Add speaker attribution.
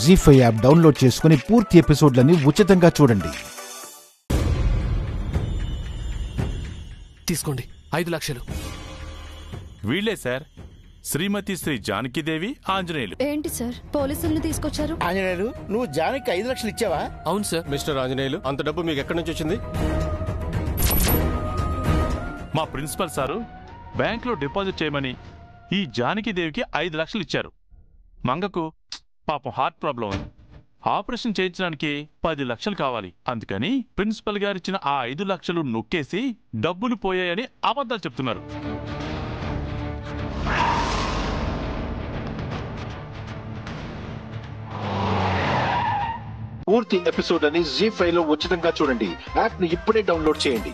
Speaker 1: G five app download చేసుకుని పూర్తి ఎపిసోడ్లని ఉచితంగా చూడండి.
Speaker 2: తీసుకోండి. ఐదు లక్షలు.
Speaker 3: వీళ్ళే సార్. శ్రీమతి శ్రీ జానకీదేవి ఆంజనేయులు.
Speaker 4: ఏంటి సార్? పోలీసుల్ని తీసుకొచ్చారు?
Speaker 5: ఆంజనేయులు నువ్వు జానికి ఐదు లక్షలు ఇచ్చావా?
Speaker 2: అవును సార్.
Speaker 6: మిస్టర్ ఆంజనేయులు అంత డబ్బు మీకు ఎక్కడి నుంచి వచ్చింది?
Speaker 3: మా ప్రిన్సిపల్ సారు బ్యాంకులో డిపాజిట్ చేయమని ఈ జానకీదేవికి ఐదు లక్షలు ఇచ్చారు. మంగకు పాపం హార్ట్ ప్రాబ్లం ఉంది ఆపరేషన్ చేయించడానికి పది లక్షలు కావాలి. అందుకని ప్రిన్సిపల్ గారు ఇచ్చిన ఆ ఐదు లక్షలు నొక్కేసి డబ్బులు పోయాయని అబద్ధాలు చెప్తున్నారు.
Speaker 1: పూర్తి ఎపిసోడ్ అని జీ ఫైవ్లో ఉచితంగా చూడండి. యాప్ని ఇప్పుడే డౌన్లోడ్ చేయండి.